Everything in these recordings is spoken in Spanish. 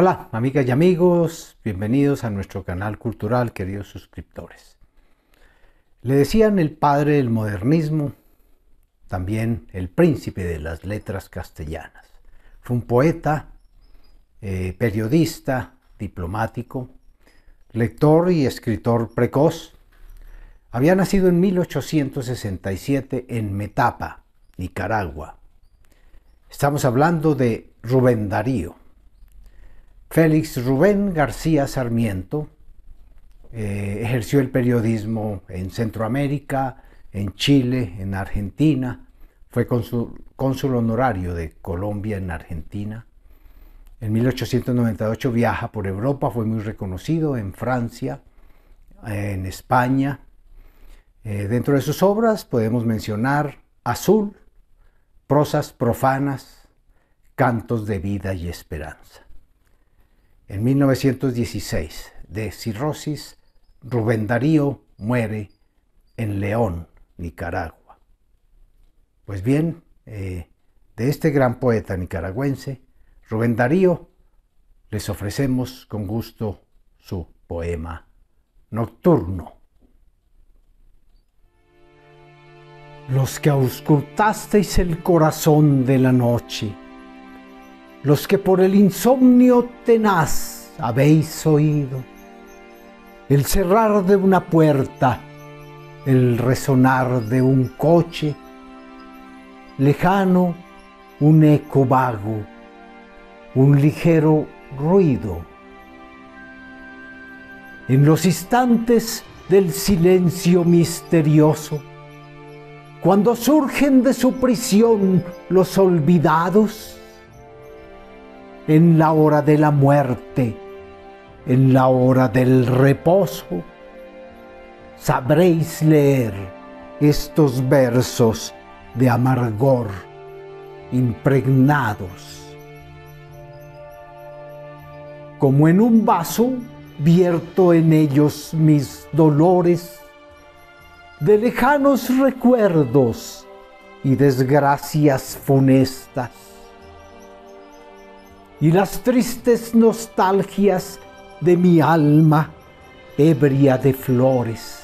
Hola, amigas y amigos, bienvenidos a nuestro canal cultural, queridos suscriptores. Le decían el padre del modernismo, también el príncipe de las letras castellanas. Fue un poeta, eh, periodista, diplomático, lector y escritor precoz. Había nacido en 1867 en Metapa, Nicaragua. Estamos hablando de Rubén Darío. Félix Rubén García Sarmiento eh, ejerció el periodismo en Centroamérica, en Chile, en Argentina, fue cónsul, honorario de Colombia en Argentina. En 1898 viaja por Europa, fue muy reconocido en Francia, en España. Eh, dentro de sus obras podemos mencionar Azul, prosas profanas, cantos de vida y esperanza. En 1916, de cirrosis, Rubén Darío muere en León, Nicaragua. Pues bien, eh, de este gran poeta nicaragüense, Rubén Darío, les ofrecemos con gusto su poema Nocturno. Los que auscultasteis el corazón de la noche, los que por el insomnio tenaz habéis oído, el cerrar de una puerta, el resonar de un coche, lejano un eco vago, un ligero ruido. En los instantes del silencio misterioso, cuando surgen de su prisión los olvidados, en la hora de la muerte, en la hora del reposo, sabréis leer estos versos de amargor impregnados. Como en un vaso vierto en ellos mis dolores de lejanos recuerdos y desgracias funestas y las tristes nostalgias de mi alma ebria de flores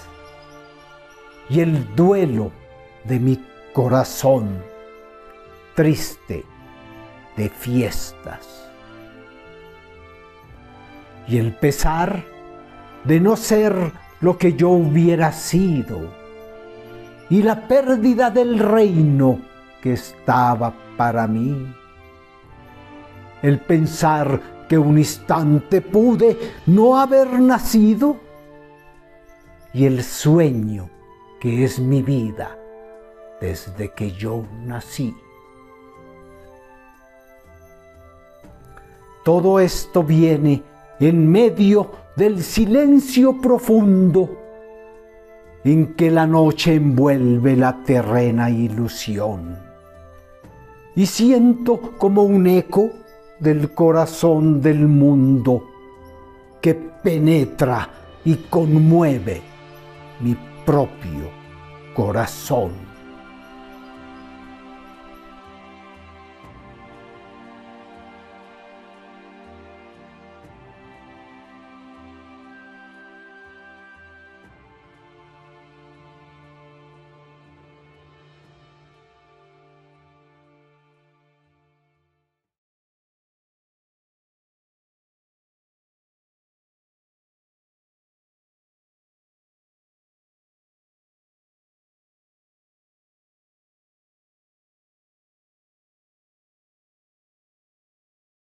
y el duelo de mi corazón triste de fiestas. Y el pesar de no ser lo que yo hubiera sido y la pérdida del reino que estaba para mí el pensar que un instante pude no haber nacido y el sueño que es mi vida desde que yo nací. Todo esto viene en medio del silencio profundo en que la noche envuelve la terrena ilusión. Y siento como un eco del corazón del mundo que penetra y conmueve mi propio corazón.